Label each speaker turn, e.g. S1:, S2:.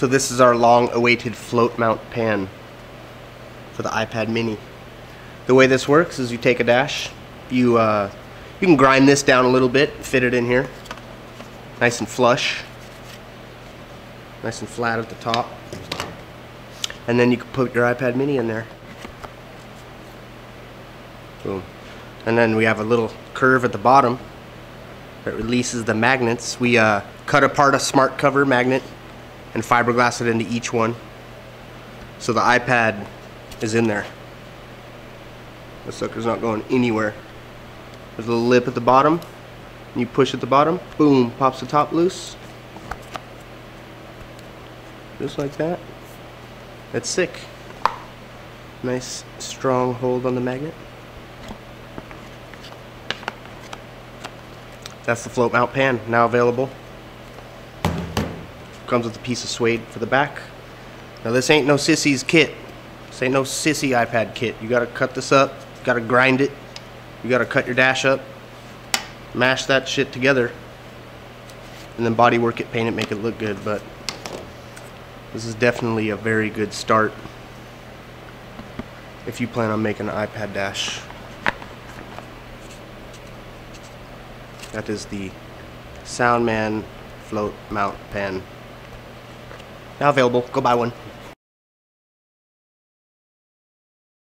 S1: So this is our long-awaited float mount pan for the iPad mini. The way this works is you take a dash, you uh, you can grind this down a little bit, fit it in here, nice and flush, nice and flat at the top, and then you can put your iPad mini in there. Boom. And then we have a little curve at the bottom that releases the magnets. We uh, cut apart a smart cover magnet and fiberglass it into each one. So the iPad is in there. The sucker's not going anywhere. There's a little lip at the bottom. You push at the bottom, boom, pops the top loose. Just like that. That's sick. Nice strong hold on the magnet. That's the float mount pan, now available. Comes with a piece of suede for the back. Now this ain't no sissy's kit. This ain't no sissy iPad kit. You gotta cut this up, you gotta grind it, you gotta cut your dash up, mash that shit together, and then body work it, paint it, make it look good, but this is definitely a very good start if you plan on making an iPad dash. That is the Soundman float mount pan. Now available. Go buy one.